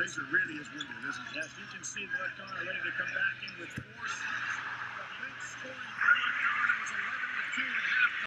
Razor really is winded, isn't he? Yes, you can see the left